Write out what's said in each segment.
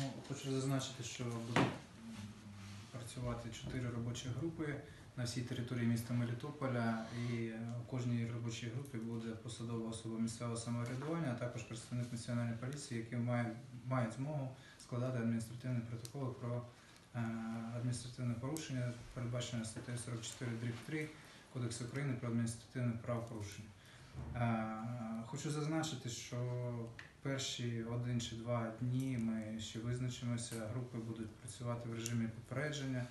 Ну, хочу зазначити, що будуть працювати чотири робочі групи на всій території міста Мелітополя, і е, у кожній робочій групі буде посадова особа місцевого самоврядування, а також представник національної поліції, які мають, мають змогу складати адміністративні протоколи про е, адміністративне порушення, передбачене статтею 44 дріб 3 Кодексу України про адміністративне правопорушення. Е, Хочу зазначити, що перші один чи два дні ми ще визначимося. Групи будуть працювати в режимі попередження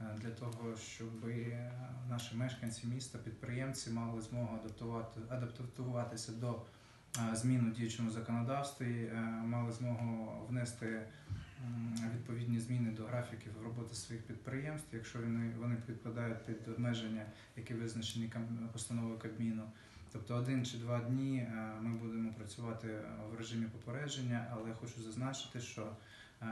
е, для того, щоб е, наші мешканці міста, підприємці мали змогу адаптувати, адаптуватися до змін у діючому законодавстві, мали змогу внести відповідні зміни до графіків роботи своїх підприємств, якщо вони, вони підпадають під обмеження, які визначені постановою Кабміну. Тобто один чи два дні е, ми будемо працювати в режимі попередження, але хочу зазначити, що е,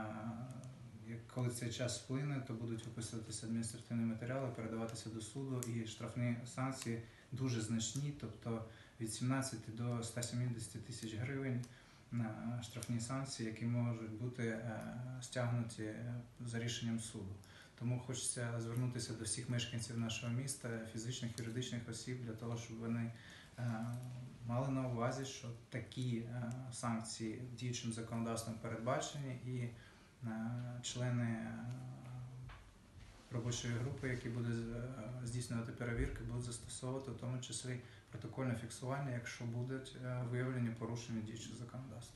коли цей час вплине, то будуть виписуватися адміністративні матеріали, передаватися до суду, і штрафні санкції дуже значні, тобто від 17 до 170 тисяч гривень на штрафні санкції, які можуть бути е, стягнуті е, за рішенням суду. Тому хочеться звернутися до всіх мешканців нашого міста, фізичних юридичних осіб, для того, щоб вони е, мали на увазі, що такі е, санкції діючим законодавством передбачені, і е, члени робочої групи, які будуть здійснювати перевірки, будуть застосовувати в тому числі протокольне фіксування, якщо будуть виявлені порушення діючого законодавства.